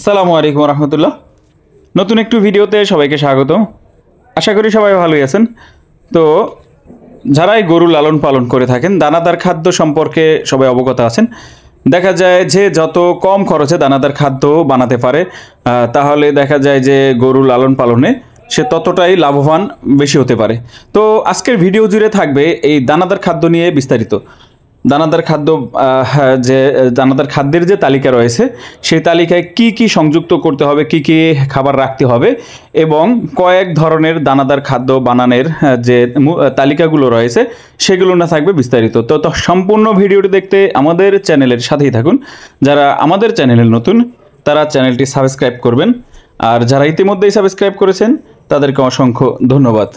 আসসালামু আলাইকুম রহমতুল্লাহ। নতুন একটু ভিডিওতে সবাইকে স্বাগত। আশা করি সবাই ভালোই আছেন। তো যারাই গরু লালন পালন করে থাকেন, দানাদার খাদ্য সম্পর্কে সবাই অবগত আছেন। দেখা যায় যে যত কম খরচে দানাদার খাদ্য বানাতে পারে তাহলে দেখা যায় যে গরু লালন পালনে সে ততটাই লাভবান বেশি হতে পারে। তো আজকের ভিডিও জুড়ে থাকবে এই দানাদার খাদ্য নিয়ে বিস্তারিত। দানাদার খাদ্য আহ, যে দানাদার খাদ্যের যে তালিকা রয়েছে সেই তালিকায় কি কি সংযুক্ত করতে হবে কি কি খাবার রাখতে হবে এবং কয়েক ধরনের দানাদার খাদ্য বানানোর যে তালিকাগুলো রয়েছে সেগুলো না থাকবে বিস্তারিত। তো সম্পূর্ণ ভিডিওটি দেখতে আমাদের চ্যানেলের সাথেই থাকুন। যারা আমাদের চ্যানেলে নতুন তারা চ্যানেলটি সাবস্ক্রাইব করবেন। আর যারা ইতিমধ্যেই সাবস্ক্রাইব করেছেন তাদেরকে অসংখ্য ধন্যবাদ।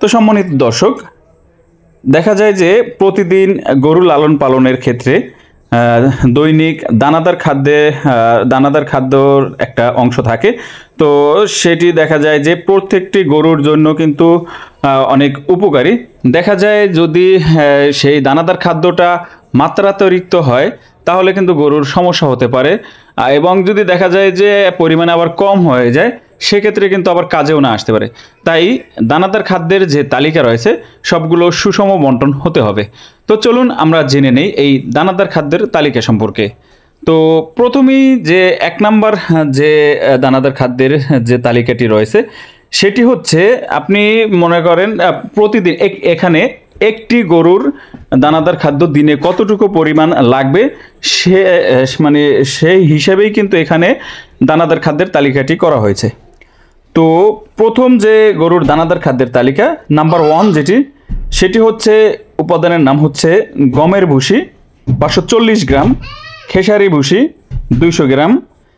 তো সম্মানিত দর্শক দেখা যায় যে প্রতিদিন গরু লালন পালনের ক্ষেত্রে দৈনিক দানাদার খাদ্যে দানাদার খাদ্যর একটা অংশ থাকে। তো সেটি দেখা যায় যে প্রত্যেকটি গরুর জন্য কিন্তু অনেক উপকারী। দেখা যায় যদি সেই দানাদার খাদ্যটা মাত্রাতিরিক্ত হয়, তাহলে কিন্তু গরুর সমস্যা হতে পারে। এবং যদি দেখা যায় যে পরিমাণে আবার কম হয়ে যায় সেক্ষেত্রে কিন্তু আবার কাজেও না আসতে পারে। তাই দানাদার খাদ্যের যে তালিকা রয়েছে, সবগুলো সুষম বন্টন হতে হবে। তো চলুন আমরা জেনে নেই এই দানাদার খাদ্যের তালিকা সম্পর্কে। তো প্রথমেই যে এক নাম্বার, যে দানাদার খাদ্যের যে তালিকাটি রয়েছে, সেটি হচ্ছে আপনি মনে করেন প্রতিদিন এখানে একটি গরুর দানাদার খাদ্য দিনে কতটুকু পরিমাণ লাগবে, সে মানে সেই হিসেবেই কিন্তু এখানে দানাদার খাদ্যের তালিকাটি করা হয়েছে। তো প্রথম যে গরুর দানাদার খাদ্যের তালিকা নাম্বার ওয়ান যেটি, সেটি হচ্ছে, উপাদানের নাম হচ্ছে গমের ভুসি, পাঁচশো চল্লিশ গ্রাম, খেসারি ভুসি, দুইশো গ্রাম,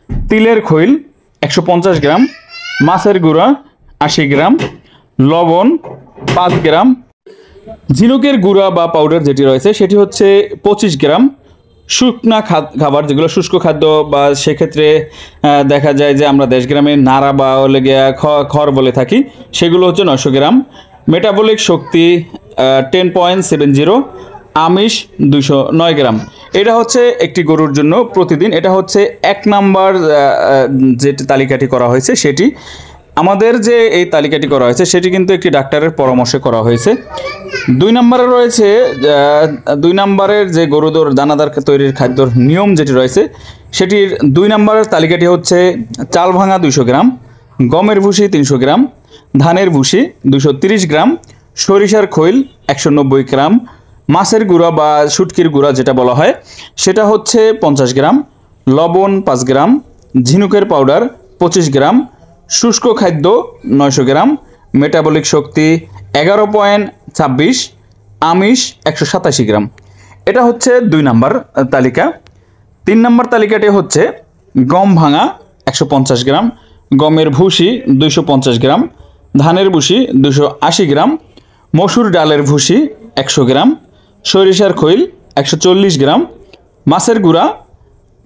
তিলের খৈল, একশো পঞ্চাশ গ্রাম, মাছের গুঁড়া, আশি গ্রাম, লবণ, পাঁচ গ্রাম। ঝিনুকের গুঁড়া বা পাউডার যেটি রয়েছে, সেটি হচ্ছে পঁচিশ গ্রাম শুকনা খাবার, যেগুলো শুষ্ক খাদ্য বা সেক্ষেত্রে দেখা যায় যে আমরা দেশ গ্রামে নাড়া বা হলে গিয়া খড় বলে থাকি, সেগুলো হচ্ছে নশো গ্রাম। মেটাবলিক শক্তি টেন পয়েন্ট সেভেন জিরো আমিষ দুশো নয় গ্রাম। এটা হচ্ছে একটি গরুর জন্য প্রতিদিন, এটা হচ্ছে এক নাম্বার যে তালিকাটি করা হয়েছে, সেটি আমাদের যে এই তালিকাটি করা হয়েছে, সেটি কিন্তু একটি ডাক্তারের পরামর্শে করা হয়েছে। দুই নম্বরে রয়েছে দুই নম্বরের যে গরুদর দানাদার তৈরির খাদ্যর নিয়ম যেটি রয়েছে, সেটির দুই নম্বরের তালিকাটি হচ্ছে চাল ভাঙা দুইশো গ্রাম, গমের ভুসি তিনশো গ্রাম, ধানের ভুসি দুশো গ্রাম, সরিষার খৈল একশো নব্বই গ্রাম, মাছের গুঁড়া বা শুটকির গুঁড়া যেটা বলা হয়, সেটা হচ্ছে পঞ্চাশ গ্রাম, লবণ পাঁচ গ্রাম, ঝিনুকের পাউডার পঁচিশ গ্রাম শুষ্ক খাদ্য নয়শো গ্রাম মেটাবলিক শক্তি এগারো পয়েন্ট ছাব্বিশ, আমিষ একশো সাতাশি গ্রাম। এটা হচ্ছে দুই নাম্বার তালিকা। তিন নম্বর তালিকাটি হচ্ছে গম ভাঙা একশো পঞ্চাশ গ্রাম, গমের ভুসি দুইশো পঞ্চাশ গ্রাম, ধানের ভুসি দুশো আশি গ্রাম, মসুর ডালের ভুসি একশো গ্রাম, সরিষার খৈল একশো চল্লিশ গ্রাম, মাছের গুঁড়া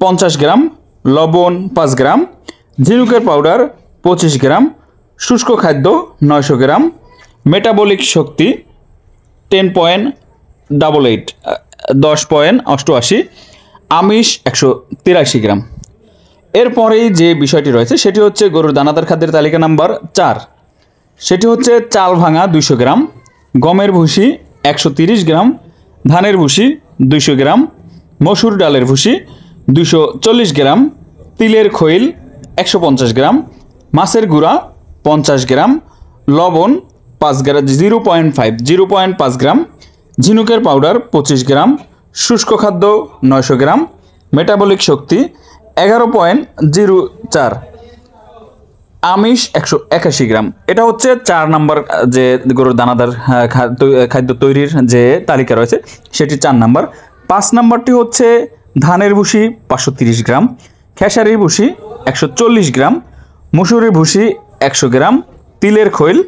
পঞ্চাশ গ্রাম, লবণ পাঁচ গ্রাম, ঝিনুকের পাউডার পঁচিশ গ্রাম, শুষ্ক খাদ্য নয়শো গ্রাম মেটাবলিক শক্তি টেন পয়েন্ট ডাবল এইট দশ পয়েন্ট অষ্টআশি, আমিষ একশো তিরাশি গ্রাম। এরপরেই যে বিষয়টি রয়েছে, সেটি হচ্ছে গরুর দানাদার খাদ্যের তালিকা নাম্বার চার। সেটি হচ্ছে চাল ভাঙা দুইশো গ্রাম, গমের ভুসি একশো তিরিশ গ্রাম, ধানের ভুসি দুইশো গ্রাম, মসুর ডালের ভুসি দুইশো চল্লিশ গ্রাম, তিলের খৈল একশো পঞ্চাশ গ্রাম মাছের গুঁড়া পঞ্চাশ গ্রাম, লবণ পাঁচ গ্রাম zero point five, zero point পাঁচ গ্রাম, ঝিনুকের পাউডার পঁচিশ গ্রাম, শুষ্ক খাদ্য নয়শো গ্রাম মেটাবলিক শক্তি এগারো পয়েন্ট জিরো চার, আমিষ একশো একাশি গ্রাম। এটা হচ্ছে চার নাম্বার যে গরুর দানাদার খাদ্য তৈরির যে তালিকা রয়েছে, সেটি চার নাম্বার। পাঁচ নাম্বারটি হচ্ছে ধানের ভুসি পাঁচশো গ্রাম, খেসারির ভুসি একশো চল্লিশ গ্রাম মুসুরির ভুসি একশো গ্রাম, তিলের খৈল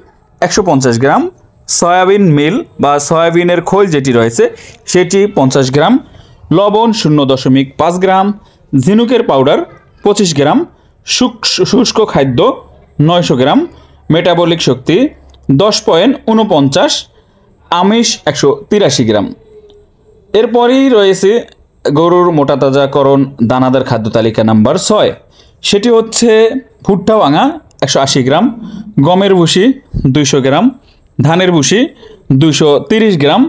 একশো পঞ্চাশ গ্রাম, সয়াবিন মিল বা সয়াবিনের খৈল যেটি রয়েছে সেটি পঞ্চাশ গ্রাম, লবণ শূন্য দশমিক পাঁচ গ্রাম, ঝিনুকের পাউডার পঁচিশ গ্রাম শুষ্ক খাদ্য নয়শো গ্রাম, মেটাবলিক শক্তি দশ পয়েন্ট উনপঞ্চাশ আমিষ একশো তিরাশি গ্রাম। এরপরেই রয়েছে গরুর মোটা তাজাকরণ দানাদার খাদ্য তালিকা নাম্বার ছয়। সেটি হচ্ছে ভুট্টা ভাঙা একশো আশি গ্রাম, গমের ভুসি দুইশো গ্রাম, ধানের ভুসি দুইশো তিরিশ গ্রাম,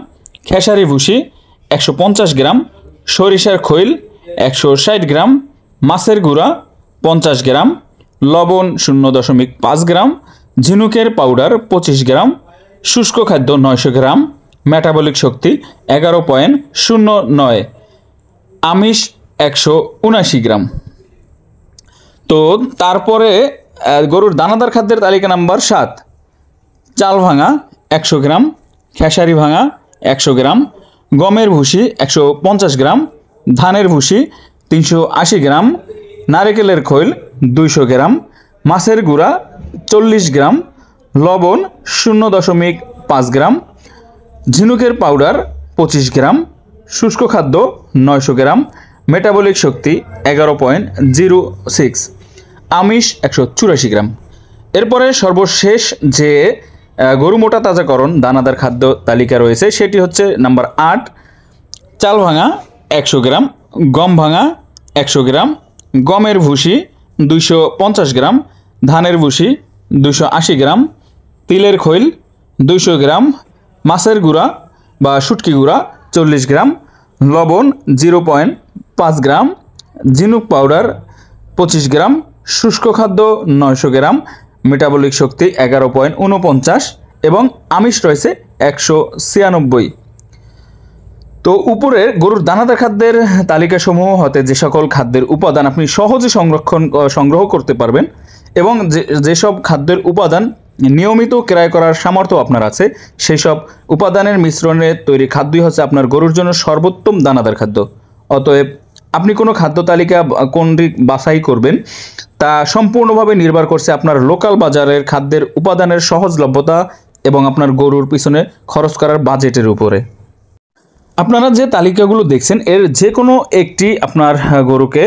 খেসারি ভুসি একশো পঞ্চাশ গ্রাম, সরিষার খৈল একশো ষাট গ্রাম, মাছের গুঁড়া পঞ্চাশ গ্রাম, লবণ শূন্য দশমিক পাঁচ গ্রাম, ঝিনুকের পাউডার পঁচিশ গ্রাম, শুষ্ক খাদ্য নয়শো গ্রাম মেটাবলিক শক্তি এগারো পয়েন্ট শূন্য নয়, আমিষ একশো উনাশি গ্রাম। তো তারপরে গরুর দানাদার খাদ্যের তালিকা নাম্বার সাত। চাল ভাঙা একশো গ্রাম, খেসারি ভাঙা একশো গ্রাম, গমের ভুসি একশো পঞ্চাশ গ্রাম, ধানের ভুসি তিনশো আশি গ্রাম, নারিকেলের খৈল দুইশো গ্রাম, মাছের গুঁড়া চল্লিশ গ্রাম, লবণ শূন্য দশমিক পাঁচ গ্রাম, ঝিনুকের পাউডার পঁচিশ গ্রাম, শুষ্ক খাদ্য নয়শো গ্রাম, মেটাবলিক শক্তি এগারো পয়েন্ট জিরো সিক্স। আমিষ একশো চুরাশি গ্রাম। এরপরে সর্বশেষ যে গরু মোটা তাজাকরণ, দানাদার খাদ্য তালিকা রয়েছে, সেটি হচ্ছে নাম্বার আট, চাল ভাঙা একশো গ্রাম, গম ভাঙা একশো গ্রাম, গমের ভুসি দুইশো পঞ্চাশ গ্রাম, ধানের ভুসি দুশো আশি গ্রাম, তিলের খৈল দুইশো গ্রাম, মাছের গুঁড়া বা শুটকি গুঁড়া চল্লিশ গ্রাম, লবণ জিরো পয়েন্ট পাঁচ গ্রাম, ঝিনুক পাউডার পঁচিশ গ্রাম শুষ্ক খাদ্য নয়শো গ্রাম মেটাবলিক শক্তি এগারো পয়েন্ট উনপঞ্চাশ এবং আমিষ রয়েছে একশো ছিয়ানব্বই। তো উপরে গরুর দানাদার খাদ্যের তালিকাসমূহ হতে যে সকল খাদ্যের উপাদান আপনি সহজে সংরক্ষণ সংগ্রহ করতে পারবেন এবং যে যেসব খাদ্যের উপাদান নিয়মিত ক্রয় করার সামর্থ্য আপনার আছে, সেই সব উপাদানের মিশ্রণে তৈরি খাদ্যই হচ্ছে আপনার গরুর জন্য সর্বোত্তম দানাদার খাদ্য। অতএব আপনি কোনো খাদ্য তালিকা কোনটি বাছাই করবেন তা সম্পূর্ণভাবে নির্ভর করছে আপনার লোকাল বাজারের খাদ্যের উপাদানের সহজলভ্যতা এবং আপনার গরুর পিছনে খরচ করার বাজেটের উপরে। আপনারা যে তালিকাগুলো দেখছেন, এর যে কোনো একটি আপনার গরুকে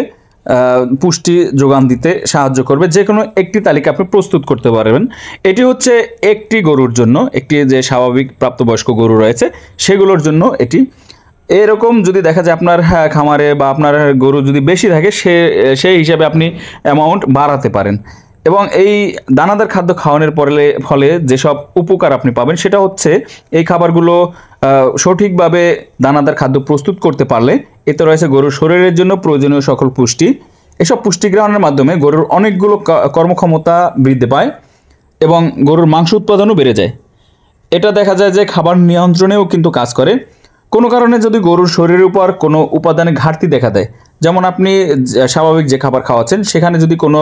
পুষ্টি যোগান দিতে সাহায্য করবে। যে কোনো একটি তালিকা আপনি প্রস্তুত করতে পারবেন। এটি হচ্ছে একটি গরুর জন্য, একটি যে স্বাভাবিক প্রাপ্তবয়স্ক গরু রয়েছে, সেগুলোর জন্য এটি এরকম যদি দেখা যায় আপনার হ্যাঁ, খামারে বা আপনার গরু যদি বেশি থাকে সে সেই হিসাবে আপনি অ্যামাউন্ট বাড়াতে পারেন। এবং এই দানাদার খাদ্য খাওয়ানোর পরে ফলে যেসব উপকার আপনি পাবেন সেটা হচ্ছে এই খাবারগুলো সঠিকভাবে দানাদার খাদ্য প্রস্তুত করতে পারলে এতে রয়েছে গরুর শরীরের জন্য প্রয়োজনীয় সকল পুষ্টি। এসব পুষ্টি গ্রহণের মাধ্যমে গরুর অনেকগুলো কর্মক্ষমতা বৃদ্ধি পায় এবং গরুর মাংস উৎপাদনও বেড়ে যায়। এটা দেখা যায় যে খাবার নিয়ন্ত্রণেও কিন্তু কাজ করে। কোনো কারণে যদি গরুর শরীরের উপর কোনো উপাদানে ঘাটতি দেখা দেয়, যেমন আপনি স্বাভাবিক যে খাবার খাওয়াচ্ছেন, সেখানে যদি কোনো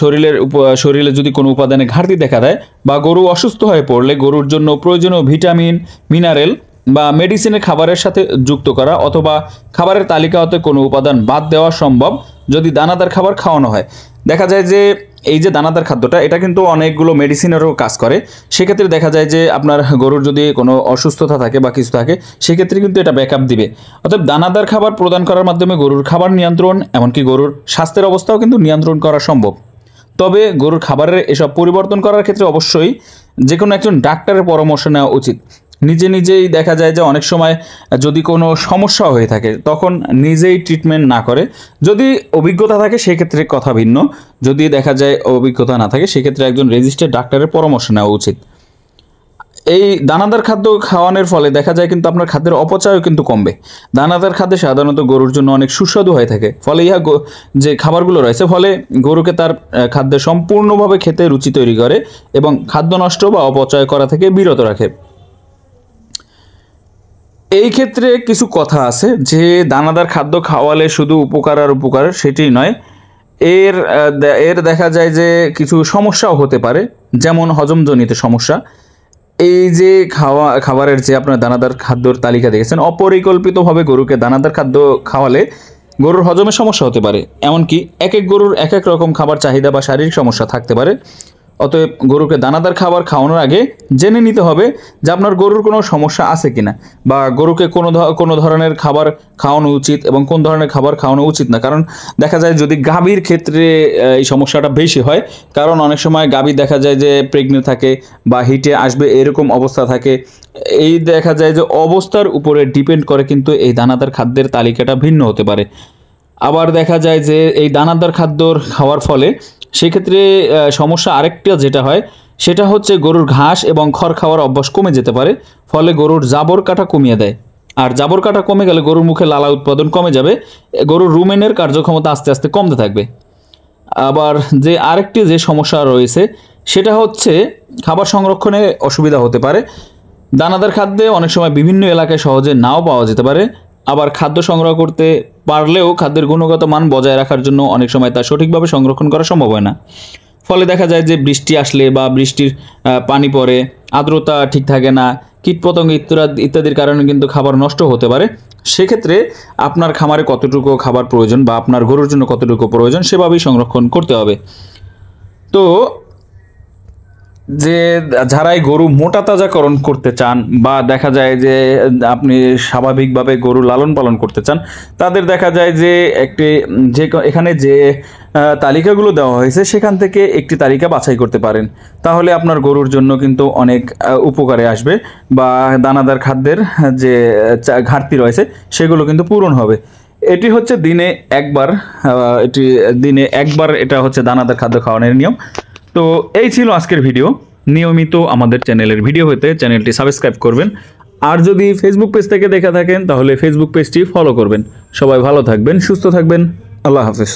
শরীরের শরীরে যদি কোনো উপাদানে ঘাটতি দেখা দেয় বা গরু অসুস্থ হয়ে পড়লে গরুর জন্য প্রয়োজনীয় ভিটামিন, মিনারেল বা মেডিসিনের খাবারের সাথে যুক্ত করা অথবা খাবারের তালিকা হতে কোনো উপাদান বাদ দেওয়া সম্ভব যদি দানাদার খাবার খাওয়ানো হয়। দেখা যায় যে এই যে দানাদার খাদ্যটা, এটা কিন্তু অনেকগুলো মেডিসিনেরও কাজ করে। সেক্ষেত্রে দেখা যায় যে আপনার গরুর যদি কোনো অসুস্থতা থাকে বা কিছু থাকে, সেক্ষেত্রে কিন্তু এটা ব্যাকআপ দিবে। অর্থাৎ দানাদার খাবার প্রদান করার মাধ্যমে গরুর খাবার নিয়ন্ত্রণ, এমনকি গরুর স্বাস্থ্যের অবস্থাও কিন্তু নিয়ন্ত্রণ করা সম্ভব। তবে গরুর খাবারের এসব পরিবর্তন করার ক্ষেত্রে অবশ্যই যে কোনো একজন ডাক্তারের পরামর্শ নেওয়া উচিত। নিজে নিজেই দেখা যায় যে অনেক সময় যদি কোনো সমস্যা হয়ে থাকে, তখন নিজেই ট্রিটমেন্ট না করে। যদি অভিজ্ঞতা থাকে, সেক্ষেত্রে কথা ভিন্ন। যদি দেখা যায় অভিজ্ঞতা না থাকে, সেক্ষেত্রে একজন রেজিস্টার্ড ডাক্তারের পরামর্শ নেওয়া উচিত। এই দানাদার খাদ্য খাওয়ানোর ফলে দেখা যায় কিন্তু আপনার খাদ্যের অপচয়ও কিন্তু কমবে। দানাদার খাদ্যে সাধারণত গরুর জন্য অনেক সুস্বাদু হয়ে থাকে। ফলে ইহা যে খাবারগুলো রয়েছে, ফলে গরুকে তার খাদ্যে সম্পূর্ণভাবে খেতে রুচি তৈরি করে এবং খাদ্য নষ্ট বা অপচয় করা থেকে বিরত রাখে। এই ক্ষেত্রে কিছু কথা আছে যে দানাদার খাদ্য খাওয়ালে শুধু উপকার আর উপকার সেটি নয়। এর এর দেখা যায় যে কিছু সমস্যাও হতে পারে, যেমন হজমজনিত সমস্যা। এই যে খাওয়া, খাবারের যে আপনার দানাদার খাদ্যর তালিকা দেখেছেন, অপরিকল্পিতভাবে গরুকে দানাদার খাদ্য খাওয়ালে গরুর হজমের সমস্যা হতে পারে। এমনকি এক এক গরুর এক এক রকম খাবার চাহিদা বা শারীরিক সমস্যা থাকতে পারে। অতএব গরুকে দানাদার খাবার খাওয়ানোর আগে জেনে নিতে হবে যে আপনার গরুর কোনো সমস্যা আছে কিনা বা গরুকে কোনো কোনো ধরনের খাবার খাওয়ানো উচিত এবং কোন ধরনের খাবার খাওয়ানো উচিত না। কারণ দেখা যায় যদি গাভীর ক্ষেত্রে এই সমস্যাটা বেশি হয়, কারণ অনেক সময় গাভী দেখা যায় যে প্রেগনেন্ট থাকে বা হিটে আসবে এরকম অবস্থা থাকে। এই দেখা যায় যে অবস্থার উপরে ডিপেন্ড করে কিন্তু এই দানাদার খাদ্যের তালিকাটা ভিন্ন হতে পারে। আবার দেখা যায় যে এই দানাদার খাদ্যর খাওয়ার ফলে সেক্ষেত্রে সমস্যা আরেকটা যেটা হয়, সেটা হচ্ছে গরুর ঘাস এবং খড় খাওয়ার অভ্যাস কমে যেতে পারে, ফলে গরুর জাবর কাটা কমিয়ে দেয়। আর জাবর কাটা কমে গেলে গরুর মুখে লালা উৎপাদন কমে যাবে, গরুর রুমেনের কার্যক্ষমতা আস্তে আস্তে কমতে থাকবে। আবার যে আরেকটি যে সমস্যা রয়েছে, সেটা হচ্ছে খাবার সংরক্ষণে অসুবিধা হতে পারে। দানাদার খাদ্যে অনেক সময় বিভিন্ন এলাকায় সহজে নাও পাওয়া যেতে পারে। আবার খাদ্য সংগ্রহ করতে পারলেও খাদ্যের গুণগত মান বজায় রাখার জন্য অনেক সময় তা সঠিকভাবে সংরক্ষণ করা সম্ভব হয় না। ফলে দেখা যায় যে বৃষ্টি আসলে বা বৃষ্টির পানি পড়ে, আর্দ্রতা ঠিক থাকে না, কীটপতঙ্গ ইত্যাদি, ইত্যাদির কারণে কিন্তু খাবার নষ্ট হতে পারে। সেক্ষেত্রে আপনার খামারে কতটুকু খাবার প্রয়োজন বা আপনার গরুর জন্য কতটুকু প্রয়োজন সেভাবেই সংরক্ষণ করতে হবে। তো যে যারাই গরু মোটা তাজাকরণ করতে চান বা দেখা যায় যে আপনি স্বাভাবিকভাবে গরু লালন পালন করতে চান, তাদের দেখা যায় যে একটি, যে এখানে যে তালিকাগুলো দেওয়া হয়েছে সেখান থেকে একটি তালিকা বাছাই করতে পারেন। তাহলে আপনার গরুর জন্য কিন্তু অনেক উপকারে আসবে বা দানাদার খাদ্যের, যে ঘাটতি রয়েছে সেগুলো কিন্তু পূরণ হবে। এটি হচ্ছে দিনে একবার এটি দিনে একবার এটা হচ্ছে দানাদার খাদ্য খাওয়ানোর নিয়ম। তো এই ছিল আজকের ভিডিও। নিয়মিত আমাদের চ্যানেলের ভিডিও হতে চ্যানেলটি সাবস্ক্রাইব করবেন। আর যদি ফেসবুক পেজ থেকে দেখে থাকেন, তাহলে ফেসবুক পেজটি ফলো করবেন। সবাই ভালো থাকবেন, সুস্থ থাকবেন। আল্লাহ হাফেজ।